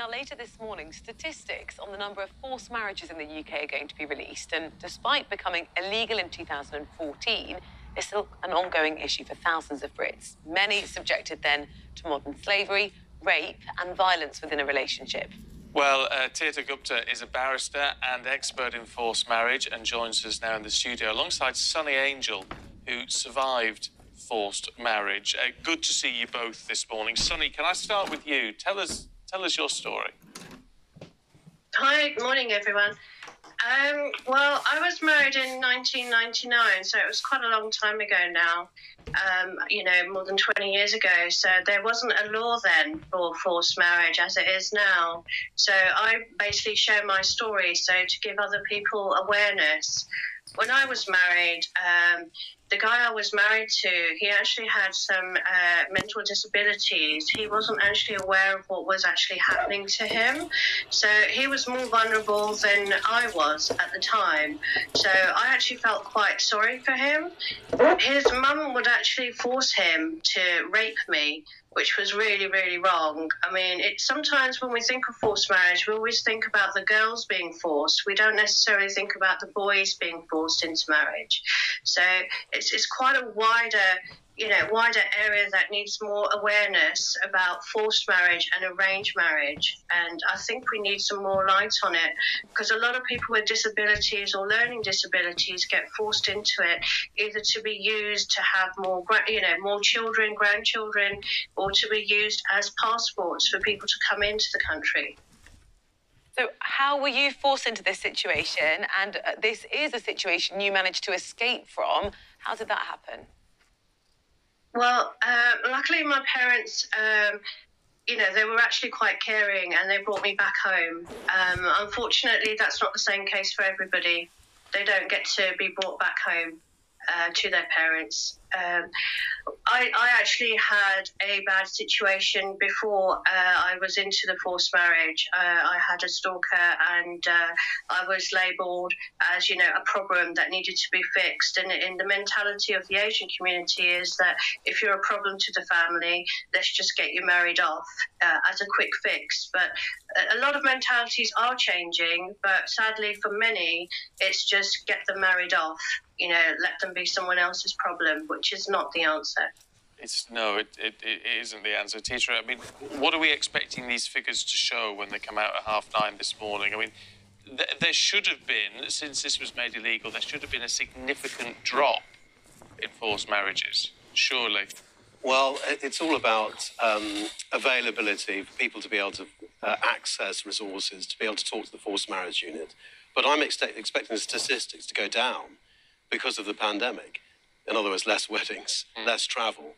Now, later this morning, statistics on the number of forced marriages in the UK are going to be released. And despite becoming illegal in 2014, it's still an ongoing issue for thousands of Brits, many subjected then to modern slavery, rape, and violence within a relationship. Well, uh, Gupta is a barrister and expert in forced marriage and joins us now in the studio alongside Sunny Angel, who survived forced marriage. Uh, good to see you both this morning. Sunny, can I start with you? Tell us, tell us your story. Hi, good morning, everyone. Um, well, I was married in 1999, so it was quite a long time ago now. Um, you know, more than 20 years ago. So there wasn't a law then for forced marriage as it is now. So I basically share my story so to give other people awareness. When I was married, um, the guy I was married to, he actually had some uh, mental disabilities. He wasn't actually aware of what was actually happening to him. So he was more vulnerable than I was at the time. So I actually felt quite sorry for him. His mum would actually force him to rape me which was really, really wrong. I mean, it sometimes when we think of forced marriage, we always think about the girls being forced. We don't necessarily think about the boys being forced into marriage. So it's, it's quite a wider you know wider area that needs more awareness about forced marriage and arranged marriage. And i think we need some more light on it because a lot of people with disabilities or learning disabilities get forced into it either to be used to have more you know more children grandchildren or to be used as passports for people to come into the country so, how were you forced into this situation? And uh, this is a situation you managed to escape from. How did that happen? Well, uh, luckily, my parents, um, you know, they were actually quite caring and they brought me back home. Um, unfortunately, that's not the same case for everybody. They don't get to be brought back home uh, to their parents. Um, I, I, actually had a bad situation before uh, I was into the forced marriage. Uh, I had a stalker and uh, I was labelled as, you know, a problem that needed to be fixed. And in the mentality of the Asian community is that if you're a problem to the family, let's just get you married off uh, as a quick fix. But a lot of mentalities are changing, but sadly for many, it's just get them married off. You know, let them be someone else's problem, which is not the answer. It's no, it, it, it isn't the answer, Teertha. I mean, what are we expecting these figures to show when they come out at half nine this morning? I mean, th- there should have been, since this was made illegal, there should have been a significant drop in forced marriages, surely. Well, it's all about um, availability for people to be able to uh, access resources, to be able to talk to the forced marriage unit. But I'm ex- expecting the statistics to go down because of the pandemic. In other words, less weddings, mm. less travel.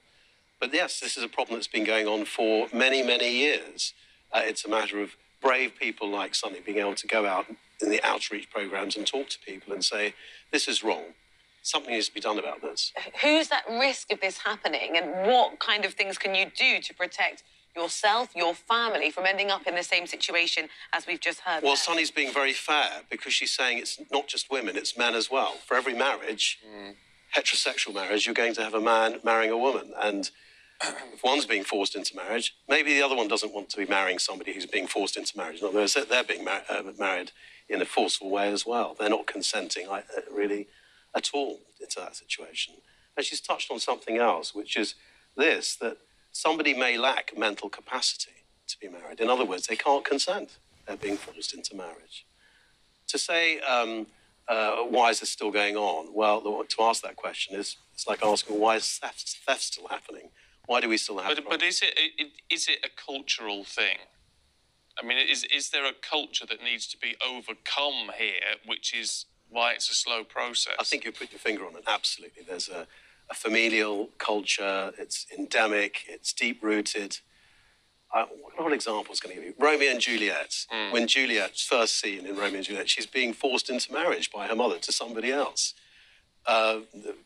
But yes, this is a problem that's been going on for many, many years. Uh, it's a matter of brave people like Sunny being able to go out in the outreach programs and talk to people and say, this is wrong. Something needs to be done about this. Who's at risk of this happening, and what kind of things can you do to protect yourself, your family from ending up in the same situation as we've just heard? Well, Sunny's being very fair because she's saying it's not just women, it's men as well. For every marriage, mm heterosexual marriage, you're going to have a man marrying a woman. And if one's being forced into marriage, maybe the other one doesn't want to be marrying somebody who's being forced into marriage. In other words, they're being mar- uh, married in a forceful way as well. They're not consenting uh, really at all to that situation. And she's touched on something else, which is this that somebody may lack mental capacity to be married. In other words, they can't consent. They're being forced into marriage. To say, um, uh, why is this still going on? Well, to ask that question is it's like asking why is theft, theft still happening? Why do we still have? But, but is it, it is it a cultural thing? I mean, is is there a culture that needs to be overcome here, which is why it's a slow process? I think you put your finger on it. Absolutely, there's a, a familial culture. It's endemic. It's deep rooted uh, what examples can I give you? Romeo and Juliet. Mm. When Juliet's first seen in Romeo and Juliet, she's being forced into marriage by her mother to somebody else. Uh,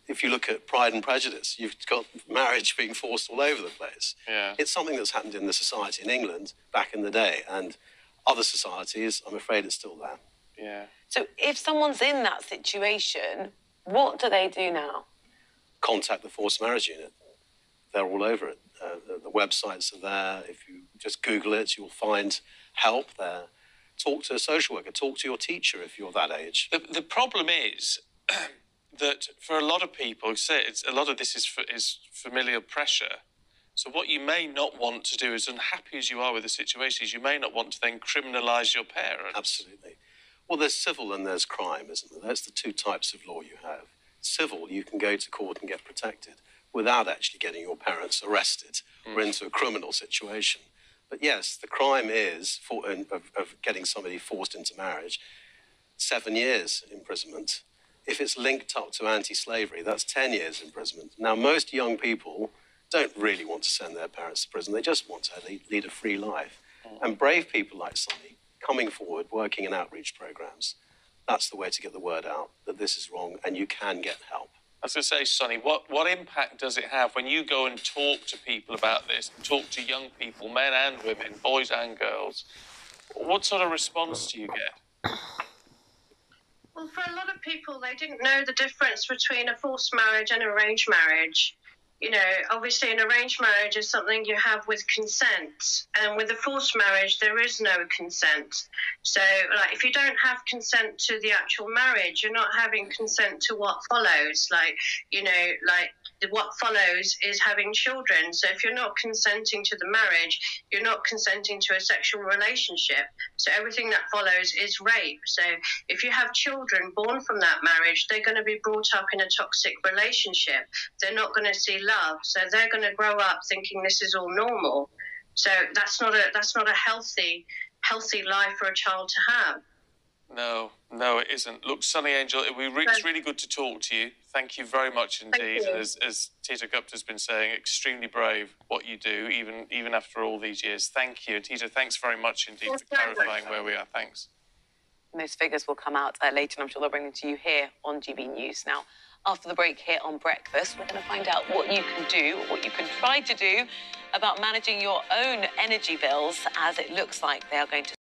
if you look at Pride and Prejudice, you've got marriage being forced all over the place. Yeah. It's something that's happened in the society in England back in the day, and other societies, I'm afraid, it's still there. Yeah. So, if someone's in that situation, what do they do now? Contact the forced marriage unit. They're all over it. Uh, the, the, websites are there. If you just Google it, you'll find help there. Talk to a social worker, talk to your teacher if you're that age. The, the problem is that for a lot of people, say it's, a lot of this is, is familial pressure. So what you may not want to do, as unhappy as you are with the situation, is you may not want to then criminalise your parents. Absolutely. Well, there's civil and there's crime, isn't there? That's the two types of law you have. Civil, you can go to court and get protected without actually getting your parents arrested mm. or into a criminal situation. But yes, the crime is for, of, of getting somebody forced into marriage, seven years imprisonment. If it's linked up to anti slavery, that's 10 years imprisonment. Now, most young people don't really want to send their parents to prison. They just want to lead, lead a free life. And brave people like Sunny coming forward, working in outreach programs, that's the way to get the word out that this is wrong and you can get help. I was going to say, Sunny, what, what impact does it have when you go and talk to people about this, talk to young people, men and women, boys and girls? What sort of response do you get? Well, for a lot of people, they didn't know the difference between a forced marriage and an arranged marriage you know, obviously an arranged marriage is something you have with consent, and with a forced marriage, there is no consent. So, like, if you don't have consent to the actual marriage, you're not having consent to what follows. Like, you know, like what follows is having children. So, if you're not consenting to the marriage, you're not consenting to a sexual relationship. So, everything that follows is rape. So, if you have children born from that marriage, they're going to be brought up in a toxic relationship. They're not going to see love. So they're going to grow up thinking this is all normal. So that's not a that's not a healthy healthy life for a child to have. No, no, it isn't. Look, Sunny Angel, we re- it's really good to talk to you. Thank you very much indeed. And as, as Teertha Gupta's been saying, extremely brave what you do, even even after all these years. Thank you. Tita, thanks very much indeed for clarifying where we are. Thanks. Those figures will come out uh, later, and I'm sure they'll bring them to you here on GB News. Now, after the break here on Breakfast, we're going to find out what you can do, what you can try to do about managing your own energy bills, as it looks like they are going to